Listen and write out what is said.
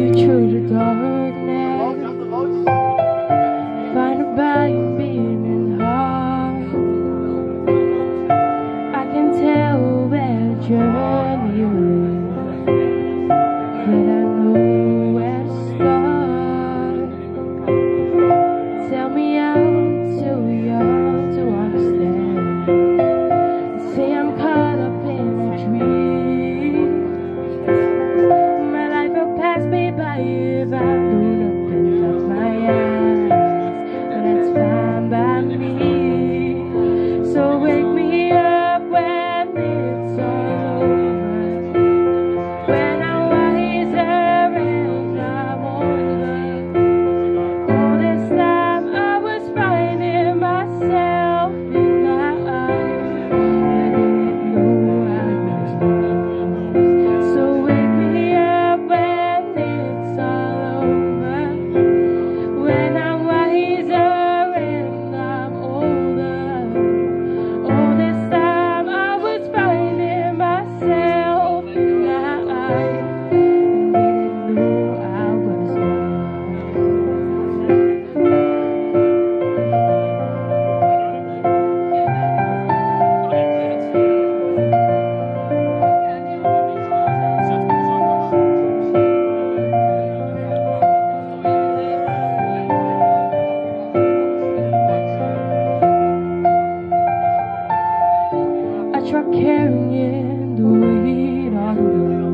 True to God. alive. you're carrying the weight of the world.